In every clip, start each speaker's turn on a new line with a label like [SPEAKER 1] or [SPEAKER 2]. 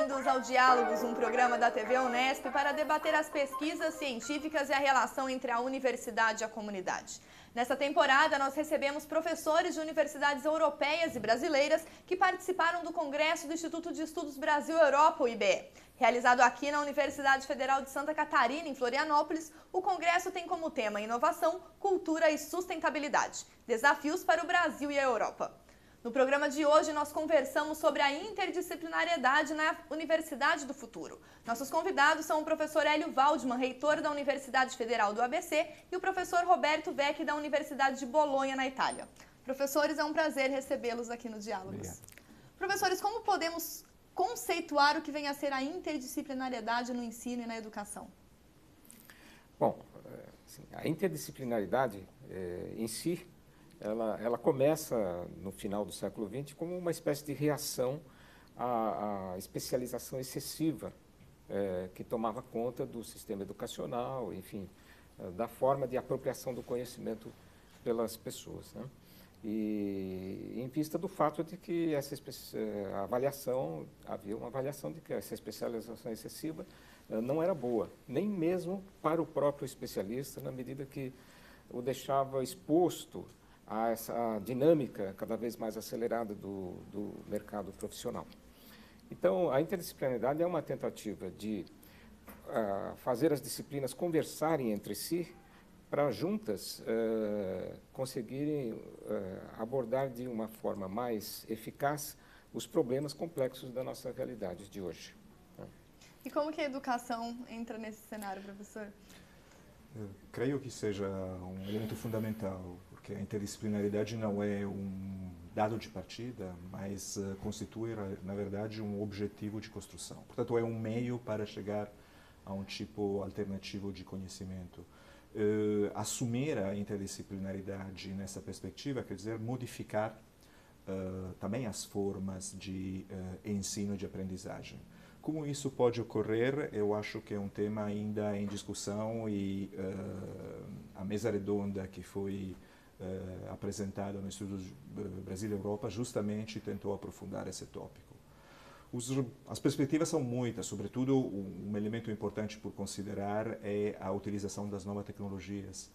[SPEAKER 1] bem-vindos ao Diálogos, um programa da TV Unesp para debater as pesquisas científicas e a relação entre a universidade e a comunidade. Nesta temporada, nós recebemos professores de universidades europeias e brasileiras que participaram do Congresso do Instituto de Estudos Brasil-Europa, o IBE. Realizado aqui na Universidade Federal de Santa Catarina, em Florianópolis, o congresso tem como tema inovação, cultura e sustentabilidade desafios para o Brasil e a Europa. No programa de hoje, nós conversamos sobre a interdisciplinariedade na Universidade do Futuro. Nossos convidados são o professor Hélio Waldman, reitor da Universidade Federal do ABC, e o professor Roberto Vecchi, da Universidade de Bolonha, na Itália. Professores, é um prazer recebê-los aqui no Diálogos. Obrigado. Professores, como podemos conceituar o que vem a ser a interdisciplinariedade no ensino e na educação?
[SPEAKER 2] Bom, assim, a interdisciplinaridade é, em si ela, ela começa no final do século XX como uma espécie de reação à, à especialização excessiva é, que tomava conta do sistema educacional, enfim, é, da forma de apropriação do conhecimento pelas pessoas. Né? E em vista do fato de que essa é, avaliação, havia uma avaliação de que essa especialização excessiva não era boa, nem mesmo para o próprio especialista, na medida que o deixava exposto a essa dinâmica cada vez mais acelerada do, do mercado profissional. Então, a interdisciplinaridade é uma tentativa de uh, fazer as disciplinas conversarem entre si para juntas uh, conseguirem uh, abordar de uma forma mais eficaz os problemas complexos da nossa realidade de hoje.
[SPEAKER 1] E como que a educação entra nesse cenário, professor?
[SPEAKER 3] Eu creio que seja um elemento fundamental porque a interdisciplinaridade não é um dado de partida, mas uh, constitui, na verdade, um objetivo de construção. Portanto, é um meio para chegar a um tipo alternativo de conhecimento. Uh, assumir a interdisciplinaridade nessa perspectiva quer dizer modificar uh, também as formas de ensino e de aprendizagem. Como isso pode ocorrer, eu acho que é um tema ainda em discussão e a mesa redonda que foi eh, apresentada no Estudo Brasil-Europa justamente tentou aprofundar esse tópico. Os, as perspectivas são muitas, sobretudo um, um elemento importante por considerar é a utilização das novas tecnologias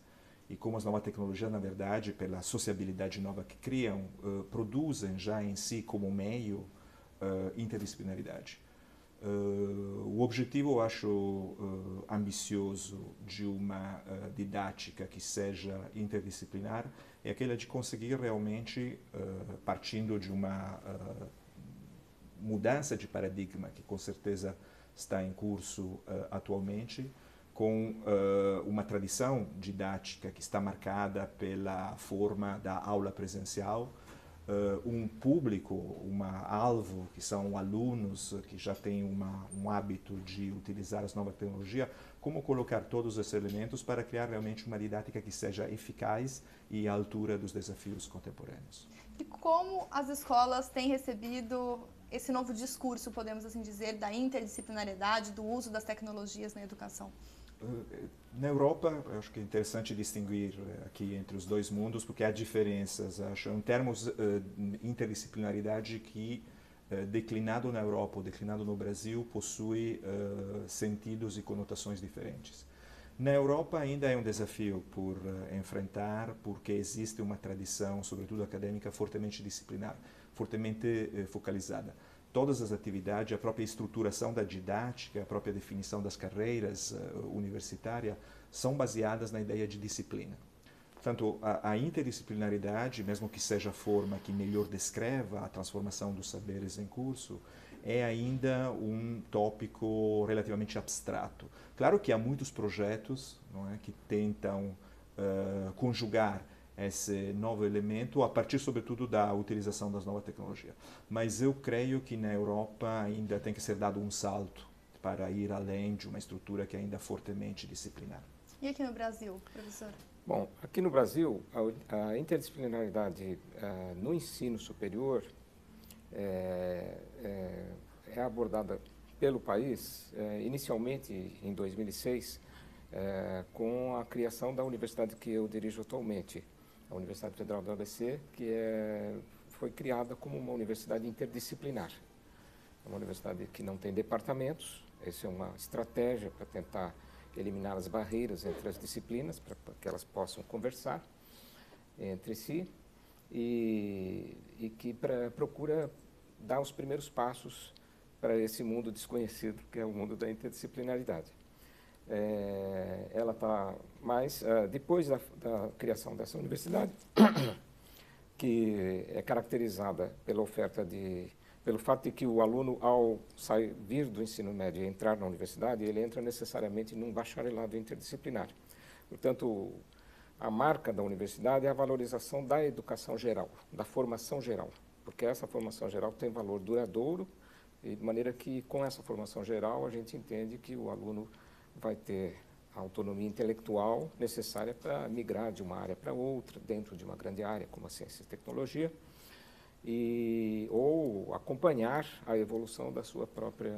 [SPEAKER 3] e como as novas tecnologias, na verdade, pela sociabilidade nova que criam, uh, produzem já em si como meio uh, interdisciplinaridade. Uh, o objetivo, eu acho, uh, ambicioso de uma uh, didática que seja interdisciplinar é aquela de conseguir realmente, partindo de uma mudança de paradigma que com certeza está em curso atualmente, com uma tradição didática que está marcada pela forma da aula presencial, uh, um público, uma alvo, que são alunos que já têm uma, um hábito de utilizar as novas tecnologias, como colocar todos esses elementos para criar realmente uma didática que seja eficaz e à altura dos desafios contemporâneos.
[SPEAKER 1] E como as escolas têm recebido esse novo discurso, podemos assim dizer, da interdisciplinariedade, do uso das tecnologias na educação?
[SPEAKER 3] Eh, na Europa, acho que é interessante distinguir eh, aqui entre os dois mundos, porque há diferenças, acho, em termos uh, interdisciplinaridade que, declinado na Europa ou declinado no Brasil, possui sentidos e conotações diferentes. Na Europa ainda é um desafio por enfrentar, porque existe uma tradição, sobretudo acadêmica, fortemente disciplinar, fortemente focalizada todas as atividades, a própria estruturação da didática, a própria definição das carreiras uh, universitárias, são baseadas na ideia de disciplina. Portanto, a, a, interdisciplinaridade, mesmo que seja a forma que melhor descreva a transformação dos saberes em curso, é ainda um tópico relativamente abstrato. Claro que há muitos projetos não é, que tentam uh, conjugar esse novo elemento a partir sobretudo da utilização das novas tecnologias. Mas eu creio que na Europa ainda tem que ser dado um salto para ir além de uma estrutura que é ainda fortemente disciplinar.
[SPEAKER 1] E aqui no Brasil, professor?
[SPEAKER 2] Bom, aqui no Brasil, a, a interdisciplinaridade uh, no ensino superior é, é, é abordada pelo país, é, inicialmente em 2006, com a criação da universidade que eu dirijo atualmente, a Universidade Federal do ABC, que é, foi criada como uma universidade interdisciplinar. é uma universidade que não tem departamentos, essa é uma estratégia para tentar eliminar as barreiras entre as disciplinas, para que elas possam conversar entre si, e, e que pra, procura dar os primeiros passos para esse mundo desconhecido, que é o mundo da interdisciplinaridade. É, ela está mais, uh, depois da, da criação dessa universidade, que é caracterizada pela oferta de pelo fato de que o aluno, ao sair, vir do ensino médio e entrar na universidade, ele entra necessariamente num bacharelado interdisciplinar. Portanto, a marca da universidade é a valorização da educação geral, da formação geral, porque essa formação geral tem valor duradouro, e de maneira que, com essa formação geral, a gente entende que o aluno vai ter a autonomia intelectual necessária para migrar de uma área para outra, dentro de uma grande área como a ciência e tecnologia, e, ou acompanhar a evolução da sua própria,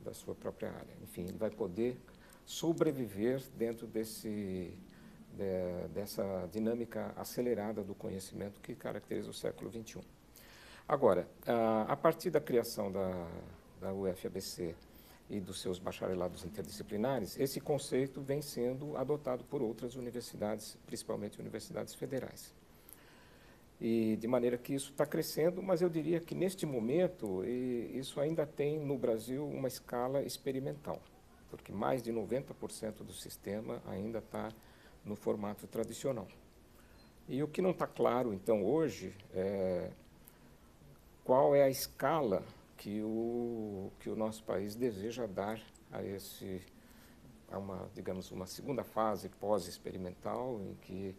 [SPEAKER 2] da sua própria área. Enfim, ele vai poder sobreviver dentro desse, de, dessa dinâmica acelerada do conhecimento que caracteriza o século XXI. Agora, a, a partir da criação da, da UFABC e dos seus bacharelados interdisciplinares, esse conceito vem sendo adotado por outras universidades, principalmente universidades federais e de maneira que isso está crescendo, mas eu diria que neste momento isso ainda tem no Brasil uma escala experimental, porque mais de 90% do sistema ainda está no formato tradicional. E o que não está claro, então, hoje, é qual é a escala que o, que o nosso país deseja dar a esse, a uma, digamos, uma segunda fase pós-experimental, em que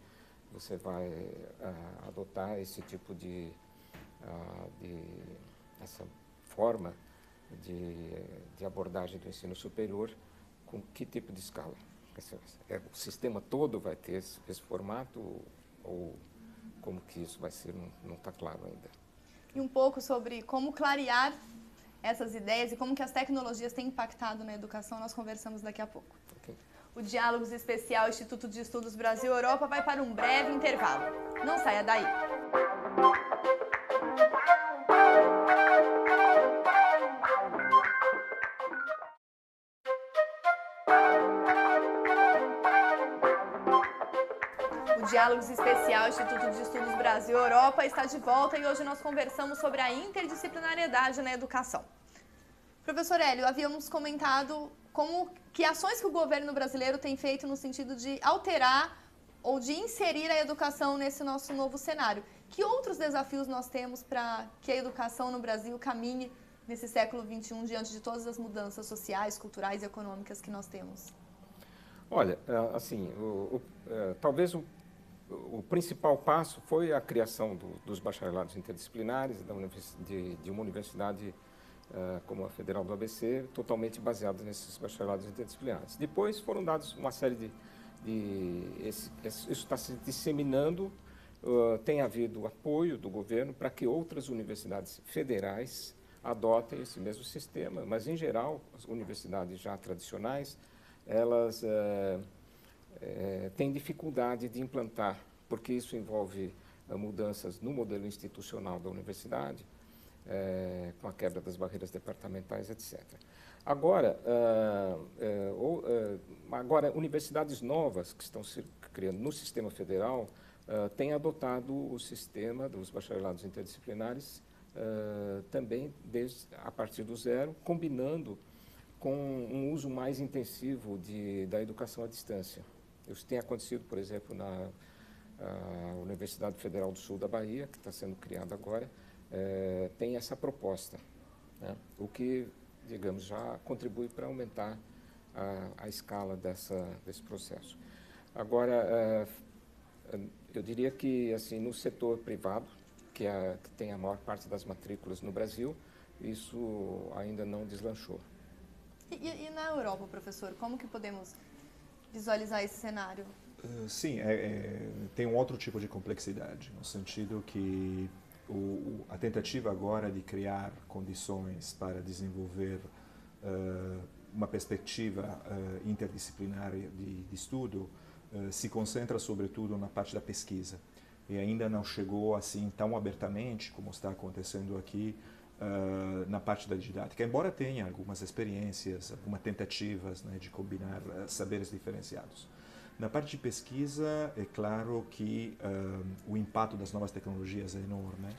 [SPEAKER 2] você vai uh, adotar esse tipo de, uh, de essa forma de, de, abordagem do ensino superior, com que tipo de escala? É, o sistema todo vai ter esse, esse formato ou como que isso vai ser não está claro ainda.
[SPEAKER 1] E um pouco sobre como clarear essas ideias e como que as tecnologias têm impactado na educação, nós conversamos daqui a pouco. O Diálogos Especial Instituto de Estudos Brasil-Europa vai para um breve intervalo. Não saia daí. Diálogos Especial Instituto de Estudos Brasil-Europa está de volta e hoje nós conversamos sobre a interdisciplinariedade na educação. Professor Hélio, havíamos comentado como que ações que o governo brasileiro tem feito no sentido de alterar ou de inserir a educação nesse nosso novo cenário. Que outros desafios nós temos para que a educação no Brasil caminhe nesse século XXI diante de todas as mudanças sociais, culturais e econômicas que nós temos?
[SPEAKER 2] Olha, é, assim, o, o, é, talvez o, o, principal passo foi a criação do, dos bacharelados interdisciplinares de, de uma universidade uh, como a Federal do ABC, totalmente baseados nesses bacharelados interdisciplinares. Depois foram dados uma série de... de esse, isso está se disseminando, uh, tem havido apoio do governo para que outras universidades federais adotem esse mesmo sistema, mas, em geral, as universidades já tradicionais, elas uh, têm dificuldade de implantar, porque isso envolve mudanças no modelo institucional da universidade, é, com a quebra das barreiras departamentais, etc. Agora, uh, uh, uh, agora, universidades novas que estão se criando no sistema federal têm adotado o sistema dos bacharelados interdisciplinares também desde, a partir do zero, combinando com um uso mais intensivo de, da educação à distância. Isso tem acontecido, por exemplo, na Universidade Federal do Sul da Bahia, que está sendo criada agora, é, tem essa proposta, né? o que, digamos, já contribui para aumentar a, a, escala dessa, desse processo. Agora, é, eu diria que, assim, no setor privado, que, é, que tem a maior parte das matrículas no Brasil, isso ainda não deslanchou.
[SPEAKER 1] E, e, na Europa, professor, como que podemos visualizar esse cenário?
[SPEAKER 3] Uh, sim, é, é, tem um outro tipo de complexidade, no sentido que o, a tentativa agora de criar condições para desenvolver uh, uma perspectiva uh, interdisciplinar de, de estudo se concentra sobretudo na parte da pesquisa e ainda não chegou assim tão abertamente como está acontecendo aqui uh, na parte da didática, embora tenha algumas experiências, algumas tentativas né, de combinar uh, saberes diferenciados. Na parte de pesquisa, é claro que uh, o impacto das novas tecnologias é enorme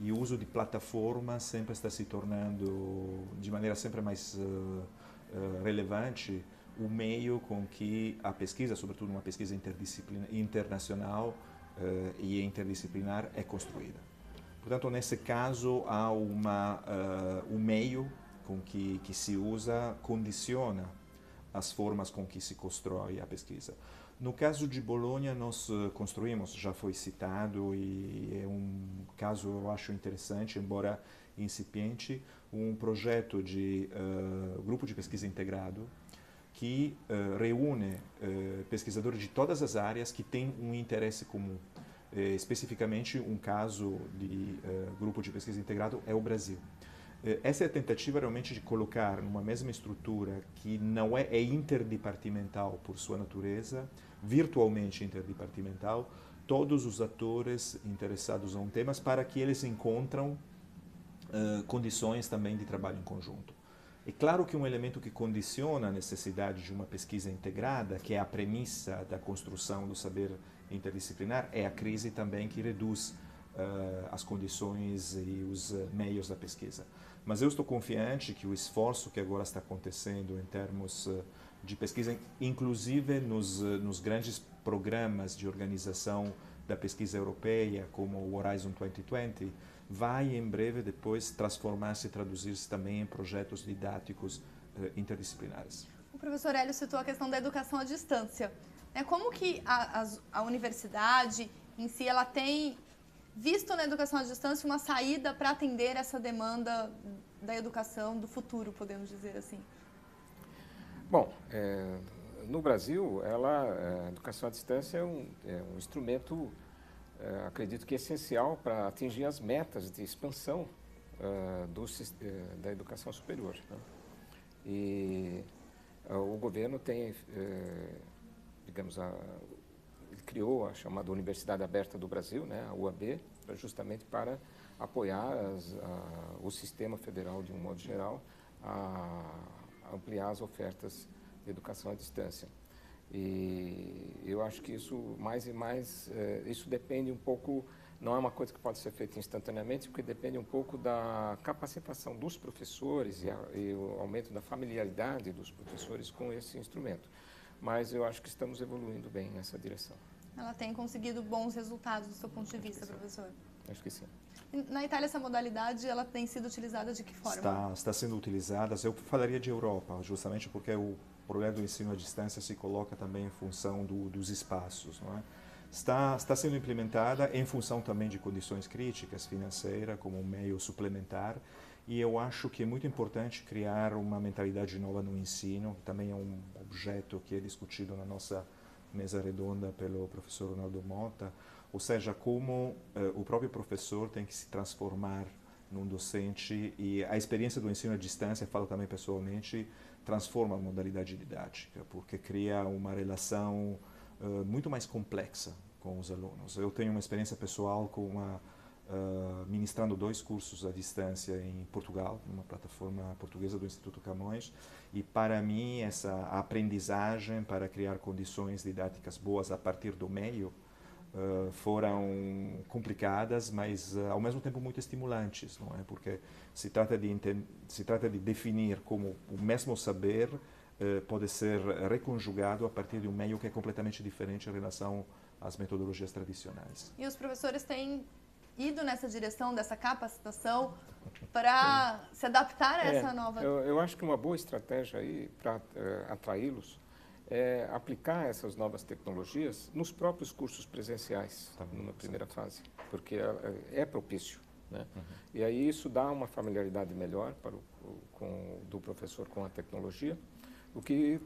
[SPEAKER 3] e o uso de plataformas sempre está se tornando, de maneira sempre mais relevante, o meio com que a pesquisa, sobretudo uma pesquisa internacional e interdisciplinar, é construída. Portanto, nesse caso, há uma, uh, meio com que, que se usa condiciona as formas com que se constrói a pesquisa. No caso de Bolonha, nós eh, construímos, já foi citado, e é um caso, eu acho interessante, embora incipiente, um projeto de uh, grupo de pesquisa integrado que uh, reúne uh, pesquisadores de todas as áreas que têm um interesse comum. Eh, especificamente um caso de eh, grupo de pesquisa integrado é o Brasil. Eh, essa é a tentativa realmente de colocar numa mesma estrutura que não é, é interdepartimental por sua natureza, virtualmente interdepartimental, todos os atores interessados em temas para que eles encontram condições também de trabalho em conjunto. É claro que um elemento que condiciona a necessidade de uma pesquisa integrada, que é a premissa da construção do saber interdisciplinar é a crise também que reduz uh, as condições e os uh, meios da pesquisa. Mas eu estou confiante que o esforço que agora está acontecendo em termos uh, de pesquisa, inclusive nos, nos grandes programas de organização da pesquisa europeia, como o Horizon 2020, vai em breve depois transformar-se e traduzir-se também em projetos didáticos interdisciplinares.
[SPEAKER 1] O professor Hélio citou a questão da educação à distância. Né? Como que a, a, a universidade em si ela tem visto na educação à distância uma saída para atender essa demanda da educação do futuro, podemos dizer assim?
[SPEAKER 2] Bom, é, no Brasil, ela, é, a educação à distância é um, é um instrumento, é, acredito que essencial para atingir as metas de expansão é, do, é, da educação superior. Né? E o governo tem digamos, a, criou a chamada Universidade Aberta do Brasil, né, a UAB, justamente para apoiar as, a, o sistema federal de um modo geral a, a ampliar as ofertas de educação à distância. E eu acho que isso mais e mais, é, isso depende um pouco, não é uma coisa que pode ser feita instantaneamente, porque depende um pouco da capacitação dos professores e, a, e o aumento da familiaridade dos professores com esse instrumento mas eu acho que estamos evoluindo bem nessa direção.
[SPEAKER 1] Ela tem conseguido bons resultados do seu ponto de vista, professor?
[SPEAKER 2] Acho que sim.
[SPEAKER 1] Na Itália, essa modalidade ela tem sido utilizada de que forma?
[SPEAKER 3] Está, está sendo utilizada, eu falaria de Europa, justamente porque o problema do ensino à distância se coloca também em função do, dos espaços. Não é? está, está sendo implementada em função também de condições críticas financeiras, como um meio suplementar, e eu acho que é muito importante criar uma mentalidade nova no ensino, também é um objeto que é discutido na nossa mesa redonda pelo professor Ronaldo Mota, ou seja, como eh, o próprio professor tem que se transformar num docente e a experiência do ensino à distância, falo também pessoalmente, transforma a modalidade didática, porque cria uma relação uh, muito mais complexa com os alunos. Eu tenho uma experiência pessoal com uma uh, ministrando dois cursos à distância em Portugal, numa plataforma portuguesa do Instituto Camões, e para mim essa aprendizagem para criar condições didáticas boas a partir do meio uh, foram complicadas, mas uh, ao mesmo tempo muito estimulantes, não é? Porque se trata de se trata de definir como o mesmo saber pode ser reconjugado a partir de um meio que é completamente diferente em relação às metodologias tradicionais.
[SPEAKER 1] E os professores têm ido nessa direção dessa capacitação para se adaptar a
[SPEAKER 2] é,
[SPEAKER 1] essa nova?
[SPEAKER 2] Eu, eu, acho que uma boa estratégia aí para é, atraí-los é aplicar essas novas tecnologias nos próprios cursos presenciais, tá, numa primeira fase, porque é, é propício. Né? Uhum. E aí isso dá uma familiaridade melhor para o, com, do professor com a tecnologia, o que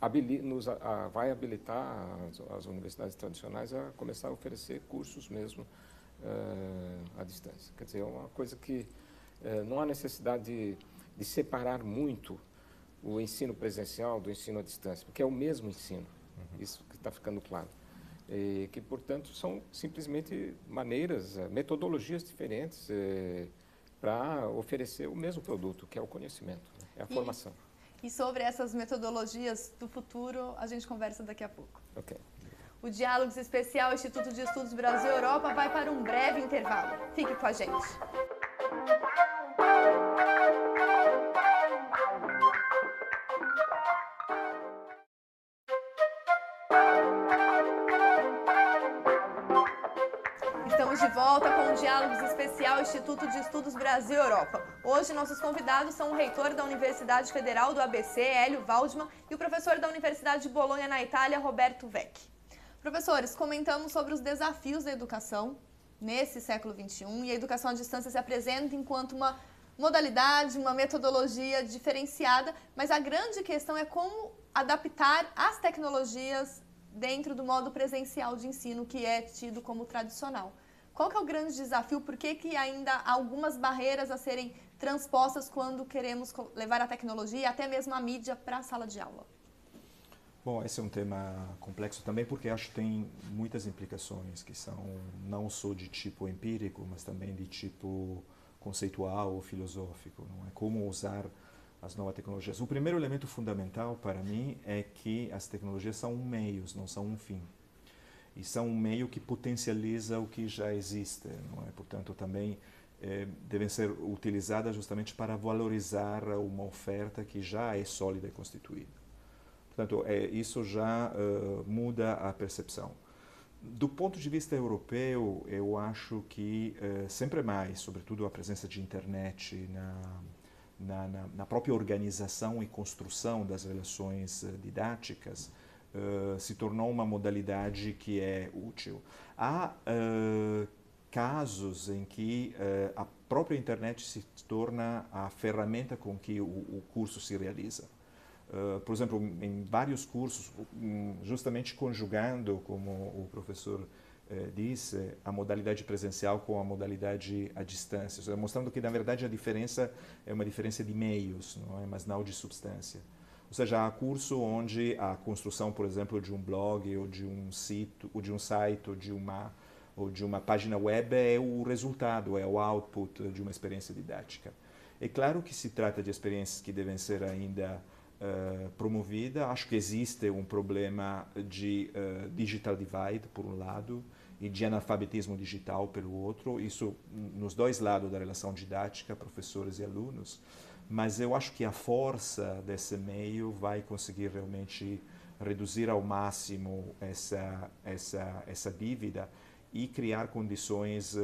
[SPEAKER 2] habili, nos, a, vai habilitar as, as universidades tradicionais a começar a oferecer cursos mesmo uh, à distância. Quer dizer, é uma coisa que uh, não há necessidade de, de, separar muito o ensino presencial do ensino à distância, porque é o mesmo ensino, uhum. isso que está ficando claro. E que, portanto, são simplesmente maneiras, eh, metodologias diferentes para oferecer o mesmo produto, que é o conhecimento, né? é a e, formação.
[SPEAKER 1] E sobre essas metodologias do futuro, a gente conversa daqui a pouco.
[SPEAKER 2] Ok.
[SPEAKER 1] O Diálogos Especial Instituto de Estudos Brasil-Europa vai para um breve intervalo. Fique com a gente. de volta com o Diálogos Especial Instituto de Estudos Brasil-Europa. Hoje, nossos convidados são o reitor da Universidade Federal do ABC, Hélio Waldman, e o professor da Universidade de Bolonha, na Itália, Roberto Vecchi. Professores, comentamos sobre os desafios da educação nesse século XXI e a educação à distância se apresenta enquanto uma modalidade, uma metodologia diferenciada, mas a grande questão é como adaptar as tecnologias dentro do modo presencial de ensino que é tido como tradicional. Qual que é o grande desafio? Por que, que ainda há algumas barreiras a serem transpostas quando queremos levar a tecnologia e até mesmo a mídia para a sala de aula?
[SPEAKER 3] Bom, esse é um tema complexo também porque acho que tem muitas implicações que são não só de tipo empírico, mas também de tipo conceitual ou filosófico. Não é como usar as novas tecnologias. O primeiro elemento fundamental para mim é que as tecnologias são meios, não são um fim e são um meio que potencializa o que já existe, não é? Portanto, também eh, devem ser utilizadas justamente para valorizar uma oferta que já é sólida e constituída. Portanto, é, isso já uh, muda a percepção. Do ponto de vista europeu, eu acho que uh, sempre mais, sobretudo a presença de internet na, na, na, na própria organização e construção das relações uh, didáticas, uh, se tornou uma modalidade que é útil. Há casos em que a própria internet se torna a ferramenta com que o, o curso se realiza. Uh, por exemplo, em vários cursos, justamente conjugando, como o professor uh, disse, a modalidade presencial com a modalidade à distância, seja, mostrando que, na verdade, a diferença é uma diferença de meios, não é? mas não de substância. Ou seja, há curso onde a construção, por exemplo, de um blog ou de um sítio, ou de um site, ou de uma ou de uma página web é o resultado, é o output de uma experiência didática. É claro que se trata de experiências que devem ser ainda uh, promovidas. Acho que existe um problema de uh, digital divide, por um lado, e de analfabetismo digital, pelo outro. Isso nos dois lados da relação didática, professores e alunos mas eu acho que a força desse meio vai conseguir realmente reduzir ao máximo essa, essa, essa dívida e criar condições uh,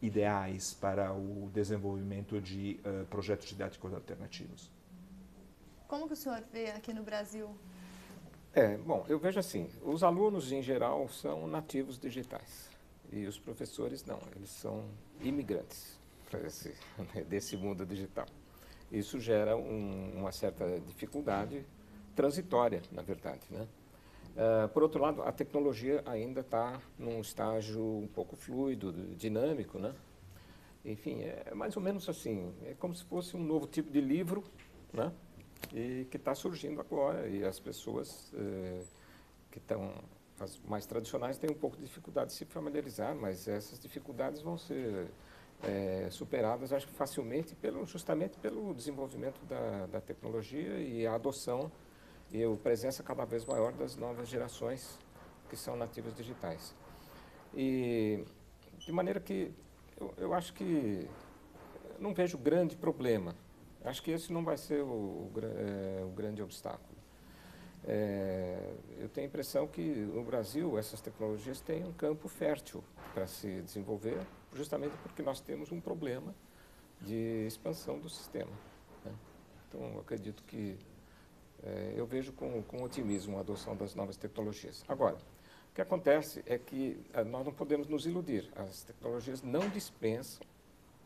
[SPEAKER 3] ideais para o desenvolvimento de uh, projetos didáticos alternativos.
[SPEAKER 1] Como que o senhor vê aqui no Brasil?
[SPEAKER 2] É, bom, eu vejo assim, os alunos em geral são nativos digitais e os professores não, eles são imigrantes esse, desse mundo digital. Isso gera um, uma certa dificuldade transitória, na verdade. Né? Uh, por outro lado, a tecnologia ainda está num estágio um pouco fluido, dinâmico, né? Enfim, é mais ou menos assim, é como se fosse um novo tipo de livro, né? E que está surgindo agora e as pessoas eh, que estão as mais tradicionais têm um pouco de dificuldade de se familiarizar, mas essas dificuldades vão ser é, superadas, acho que facilmente, pelo, justamente pelo desenvolvimento da, da tecnologia e a adoção e a presença cada vez maior das novas gerações que são nativas digitais. E de maneira que eu, eu acho que não vejo grande problema. Acho que esse não vai ser o, o, é, o grande obstáculo. É, eu tenho a impressão que no Brasil essas tecnologias têm um campo fértil para se desenvolver justamente porque nós temos um problema de expansão do sistema. Né? Então, acredito que é, eu vejo com, com otimismo a adoção das novas tecnologias. Agora, o que acontece é que é, nós não podemos nos iludir. As tecnologias não dispensam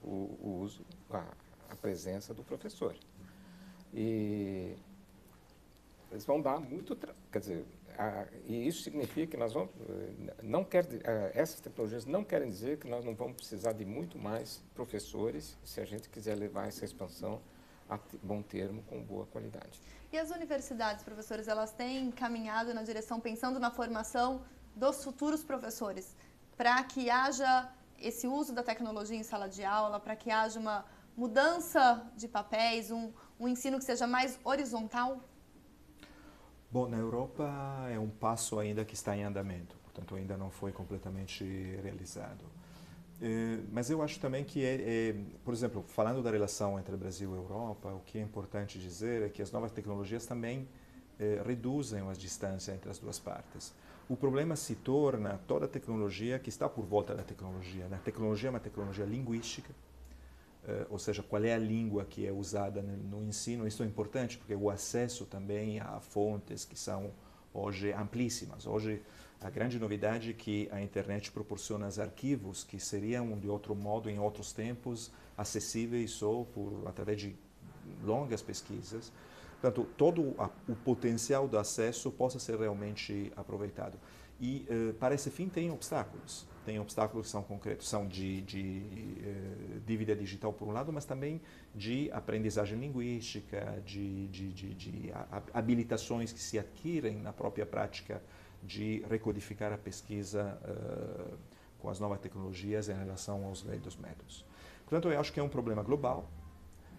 [SPEAKER 2] o, o uso, a, a presença do professor. E eles vão dar muito, quer dizer, a, e isso significa que nós vamos, eh, não quer, eh, essas tecnologias não querem dizer que nós não vamos precisar de muito mais professores se a gente quiser levar essa expansão a bom termo com boa qualidade.
[SPEAKER 1] E as universidades, professores, elas têm caminhado na direção, pensando na formação dos futuros professores, para que haja esse uso da tecnologia em sala de aula, para que haja uma mudança de papéis, um, um ensino que seja mais horizontal?
[SPEAKER 3] Bom, na Europa é um passo ainda que está em andamento, portanto ainda não foi completamente realizado. É, mas eu acho também que, é, é, por exemplo, falando da relação entre Brasil e Europa, o que é importante dizer é que as novas tecnologias também é, reduzem as distâncias entre as duas partes. O problema se torna toda a tecnologia que está por volta da tecnologia. A tecnologia é uma tecnologia linguística, ou seja, qual é a língua que é usada no, no, ensino. Isso é importante porque o acesso também a fontes que são hoje amplíssimas. Hoje, a grande novidade é que a internet proporciona arquivos que seriam, de outro modo, em outros tempos, acessíveis só por, através de longas pesquisas. Portanto, todo o potencial do acesso possa ser realmente aproveitado. E, uh, para esse fim, tem obstáculos tem obstáculos que são concretos, são de, de eh, dívida digital por um lado, mas também de aprendizagem linguística, de, de, de, de habilitações que se adquirem na própria prática de recodificar a pesquisa uh, com as novas tecnologias em relação aos velhos métodos. Portanto, eu acho que é um problema global,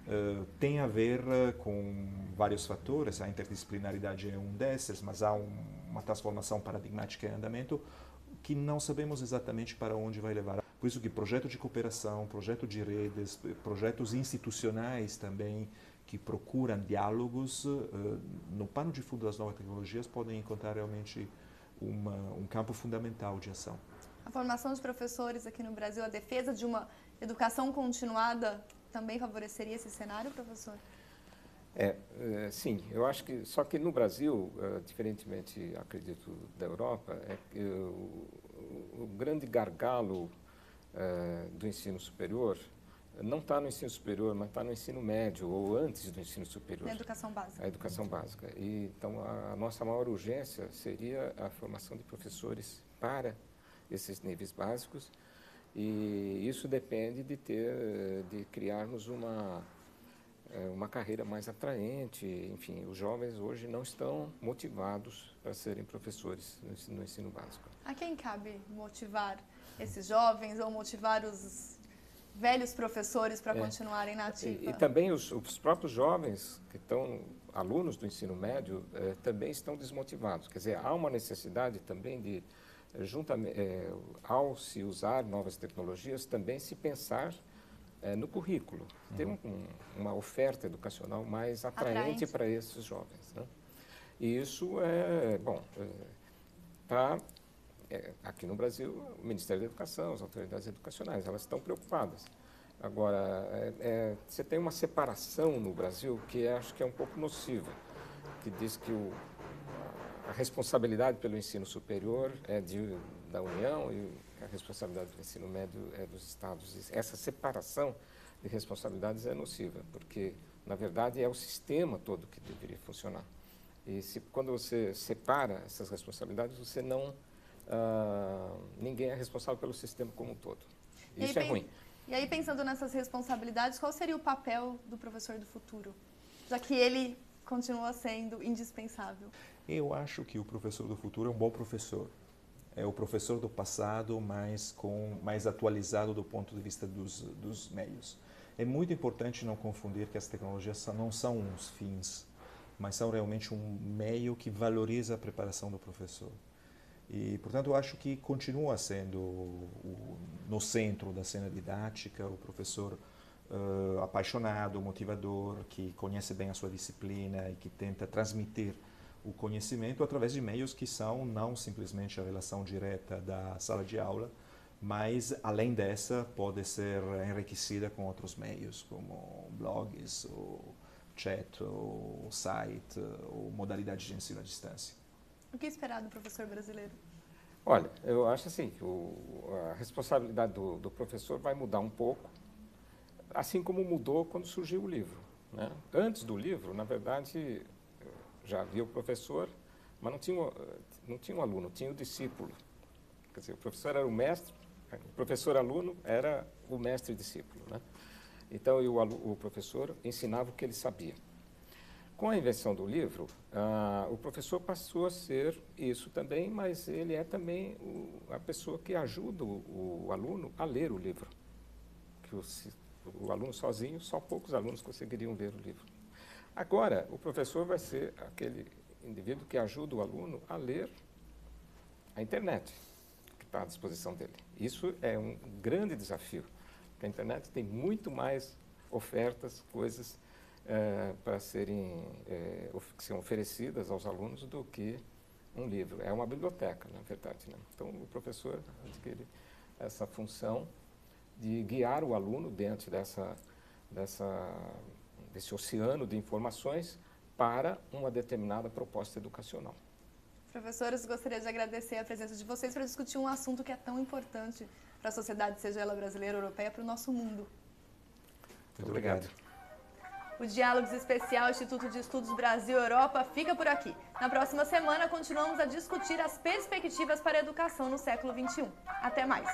[SPEAKER 3] Uh, tem a ver com vários fatores, a interdisciplinaridade é um desses, mas há um, uma transformação paradigmática em andamento que não sabemos exatamente para onde vai levar. Por isso que projeto de cooperação, projeto de redes, projetos institucionais também que procuram diálogos uh, no pano de fundo das novas tecnologias podem encontrar realmente uma, um campo fundamental de ação.
[SPEAKER 1] A formação de professores aqui no Brasil, a defesa de uma educação continuada também favoreceria esse cenário, professor?
[SPEAKER 2] É, é, sim, eu acho que, só que no Brasil, é, diferentemente, acredito, da Europa, é que o, o grande gargalo é, do ensino superior não está no ensino superior, mas está no ensino médio ou antes do ensino superior.
[SPEAKER 1] Na educação básica.
[SPEAKER 2] A educação básica. E, então, a, a nossa maior urgência seria a formação de professores para esses níveis básicos e isso depende de ter, de criarmos uma uma carreira mais atraente. Enfim, os jovens hoje não estão motivados para serem professores no ensino, no ensino básico.
[SPEAKER 1] A quem cabe motivar esses jovens ou motivar os velhos professores para é. continuarem na ativa?
[SPEAKER 2] E, e também os, os, próprios jovens que estão alunos do ensino médio eh, também estão desmotivados. Quer dizer, há uma necessidade também de, eh, juntamente, eh, ao se usar novas tecnologias, também se pensar é, no currículo, uhum. ter um, uma oferta educacional mais atraente, para esses jovens. Né? E isso é, bom, está é, é, aqui no Brasil, o Ministério da Educação, as autoridades educacionais, elas estão preocupadas. Agora, é, é, você tem uma separação no Brasil que acho que é um pouco nociva, que diz que o, a responsabilidade pelo ensino superior é de, da União e a responsabilidade do ensino médio é dos estados. Essa separação de responsabilidades é nociva, porque, na verdade, é o sistema todo que deveria funcionar. E se, quando você separa essas responsabilidades, você não. Ah, ninguém é responsável pelo sistema como um todo. Isso é ruim.
[SPEAKER 1] E aí, pensando nessas responsabilidades, qual seria o papel do professor do futuro? Já que ele continua sendo indispensável.
[SPEAKER 3] Eu acho que o professor do futuro é um bom professor é o professor do passado, mas com mais atualizado do ponto de vista dos, dos meios. É muito importante não confundir que as tecnologias não são uns fins, mas são realmente um meio que valoriza a preparação do professor. E, portanto, eu acho que continua sendo o, no centro da cena didática o professor uh, apaixonado, motivador, que conhece bem a sua disciplina e que tenta transmitir o conhecimento através de meios que são não simplesmente a relação direta da sala de aula, mas além dessa pode ser enriquecida com outros meios como blogs, ou chat, ou site, ou modalidades de ensino à distância.
[SPEAKER 1] O que esperar do professor brasileiro?
[SPEAKER 2] Olha, eu acho assim que o, a responsabilidade do, do, professor vai mudar um pouco, assim como mudou quando surgiu o livro. Né? Antes do livro, na verdade, já havia o professor, mas não tinha, não tinha um aluno, tinha o discípulo. Quer dizer, o professor era o mestre, o professor-aluno era o mestre-discípulo. Né? Então, o, o professor ensinava o que ele sabia. Com a invenção do livro, ah, o professor passou a ser isso também, mas ele é também o, a pessoa que ajuda o, o, aluno a ler o livro. Que o, o aluno sozinho, só poucos alunos conseguiriam ver o livro. Agora, o professor vai ser aquele indivíduo que ajuda o aluno a ler a internet que está à disposição dele. Isso é um grande desafio, porque a internet tem muito mais ofertas, coisas é, para serem é, que são oferecidas aos alunos do que um livro. É uma biblioteca, na verdade. Né? Então, o professor adquire essa função de guiar o aluno dentro dessa, dessa, desse oceano de informações para uma determinada proposta educacional.
[SPEAKER 1] Professores, gostaria de agradecer a presença de vocês para discutir um assunto que é tão importante para a sociedade, seja ela brasileira ou europeia, para o nosso mundo.
[SPEAKER 2] Muito obrigado.
[SPEAKER 1] O Diálogos Especial Instituto de Estudos Brasil-Europa fica por aqui. Na próxima semana, continuamos a discutir as perspectivas para a educação no século XXI. Até mais!